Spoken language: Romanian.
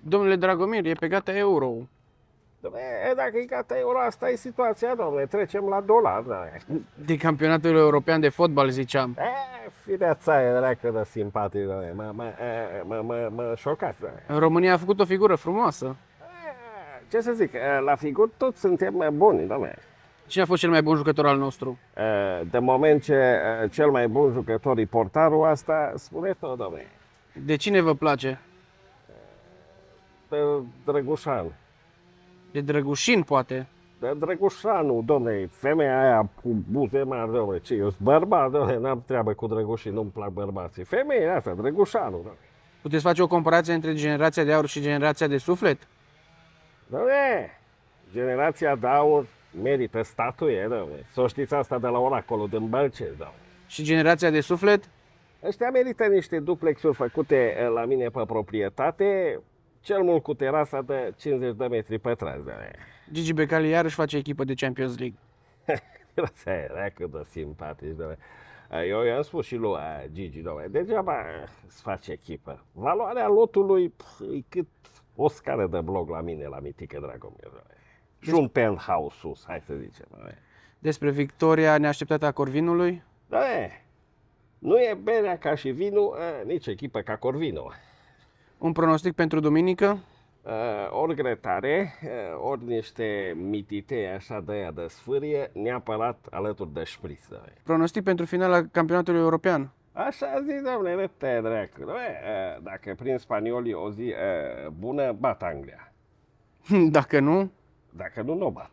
Domnule Dragomir, e pe gata euro. Dom'le, e, dacă e gata euro, asta e situația, domnule, trecem la dolar, da. De campionatul european de fotbal, ziceam. E, fideața e dreacă de simpatic, domnule, mă, mă, e, mă, mă, mă șocați, domnule. România a făcut o figură frumoasă. E, Ce să zic, e, la figur toți suntem buni, domnule. Cine a fost cel mai bun jucător al nostru? E, De moment ce e, cel mai bun jucător e portarul, asta spune tot, domnule. De cine vă place? De Drăgușan. De Drăgușin, poate. De Drăgușanu, domne, femeia aia cu buze mari, domne, ce, eu sunt bărbat, domne, n-am treabă cu Drăgușin, nu-mi plac bărbații. Femeia asta, Drăgușanu, domne. Puteți face o comparație între generația de aur și generația de suflet? Domne, generația de aur merită statuie, domne. Să o știți asta de la oracolul din Bălcesc, domne. Și generația de suflet? Ăștia merită niște duplexuri făcute eh, la mine pe proprietate, cel mult cu terasa de 50 de metri pătrați, domne. Gigi Becali iarăși face echipă de Champions League. Asta e reacă de simpatici, domne. Eu i-am spus și lui eh, Gigi, domne, degeaba îți face echipă. Valoarea lotului pf, e cât o scară de blog la mine, la Mitică Dragomir, domne. Și un penthouse sus, hai să zicem, domne. Despre victoria neașteptată a Corvinului? Da, e, nu e berea ca și vinul, e, nici echipă ca Corvino. Un pronostic pentru duminică? E, ori gretare, e, ori niște mititei așa de aia de sfârie, neapărat alături de șpriț. Da, e. Pronostic pentru finala campionatului european? Așa zi, domnule, nu te dracu. Da, e, dacă prin spaniolii o zi e, bună, bat Anglia. Dacă nu, Dacă nu, nu o bat.